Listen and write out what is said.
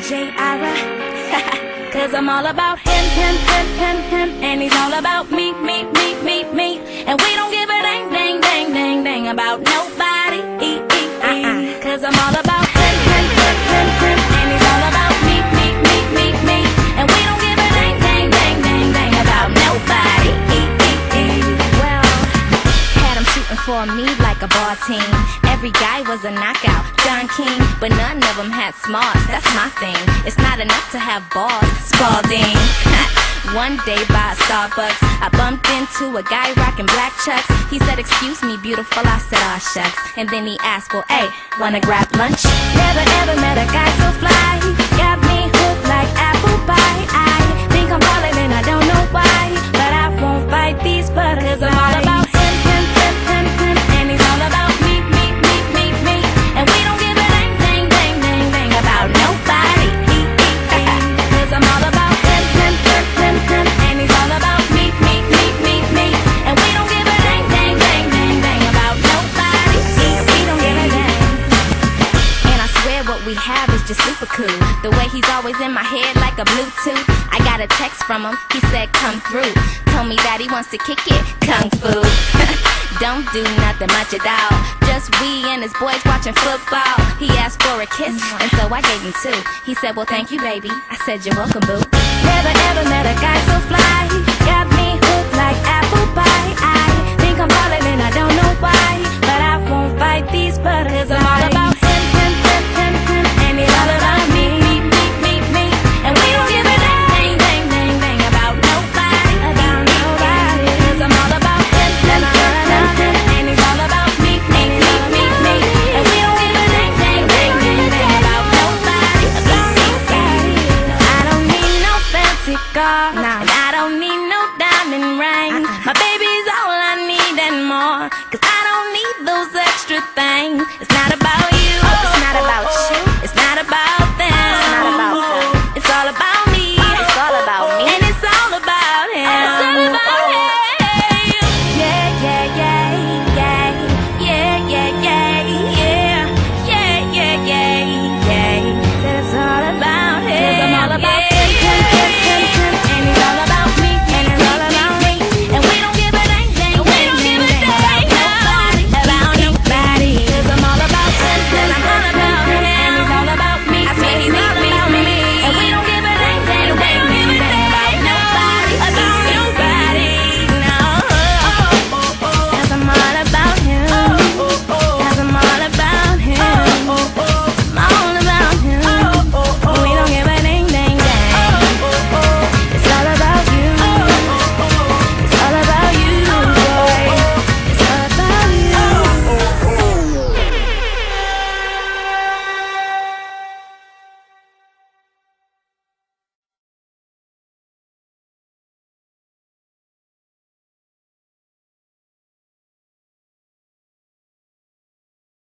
J. Ira. Cause I'm all about him, him, him, him, him. And he's all about me, me, me, me, me. And we don't give a dang, dang, dang, dang, dang about nobody. E, e, e. Cause I'm all about him, him, him, him, him. And he's all about me, me, me, me, me. And we don't give a dang, dang, dang, dang, dang about nobody. E, e, e. Well, had him shooting for me like a ball team. Every guy was a knockout, Don King, but none of them had smarts. That's my thing. It's not enough to have balls, Spalding. One day by Starbucks, I bumped into a guy rocking black chucks. He said, Excuse me, beautiful. I said, Aw, shucks. And then he asked, Well, hey, wanna grab lunch? Never ever met a guy so fly. Got me we have is just super cool. The way he's always in my head like a Bluetooth. I got a text from him, he said come through. Told me that he wants to kick it, kung fu. Don't do nothing much at all. Just we and his boys watching football. He asked for a kiss, and so I gave him two. He said, Well, thank you, baby. I said, You're welcome, boo. Never